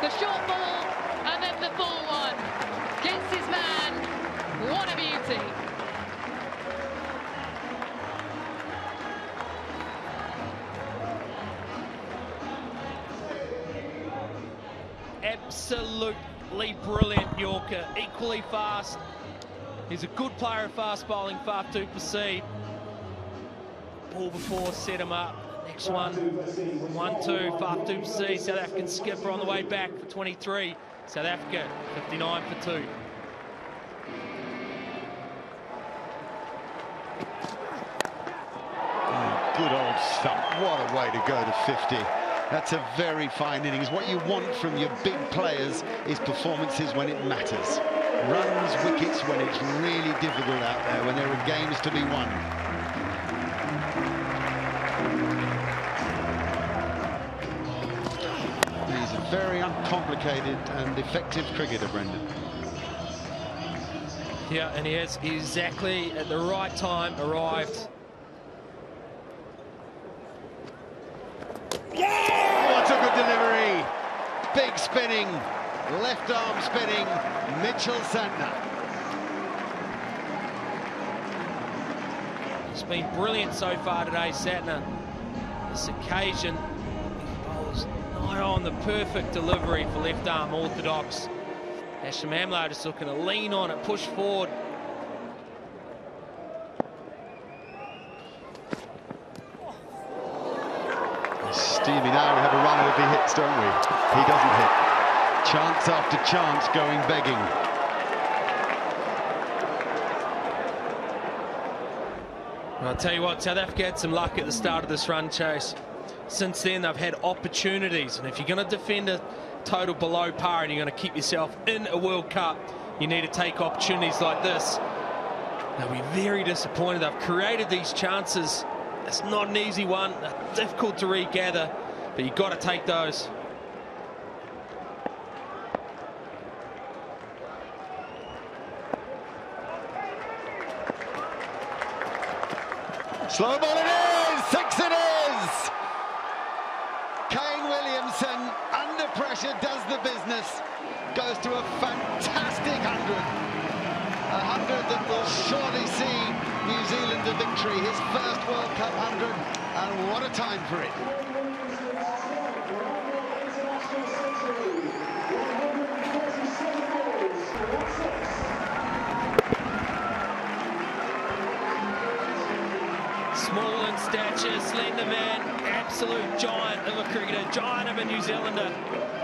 The short ball and then the full one. Gets his man. What a beauty. Absolutely brilliant Yorker, equally fast. He's a good player of fast bowling, Faf du Plessis. Ball before, set him up. Next one, 1-2, Faf du Plessis. South African skipper on the way back for 23. South Africa, 59 for two. Good old stump. What a way to go to 50. That's a very fine innings. What you want from your big players is performances when it matters. Runs, wickets when it's really difficult out there, when there are games to be won. Very uncomplicated and effective cricketer, Brendan. Yeah, and he has exactly at the right time arrived. What a good delivery. Big spinning, left arm spinning, Mitchell Santner. It's been brilliant so far today, Santner. This occasion, he bowls on the perfect delivery for left arm orthodox. Hashim Amla just looking to lean on it, push forward. Stevie, now we have a runner if he hits, don't we? He doesn't hit. Chance after chance going begging. I'll tell you what, South Africa had some luck at the start of this run chase. Since then, they've had opportunities, and if you're going to defend a total below par and you're going to keep yourself in a World Cup, you need to take opportunities like this. They'll be very disappointed. They've created these chances. It's not an easy one, They're difficult to regather, but you've got to take those. Slow ball it is! Six it is! Kane Williamson, pressure, does the business. Goes to a fantastic 100. A 100 that will surely see New Zealand a victory. His first World Cup 100, and what a time for it. Small in stature, slender man, absolute giant of a cricketer, giant of a New Zealander.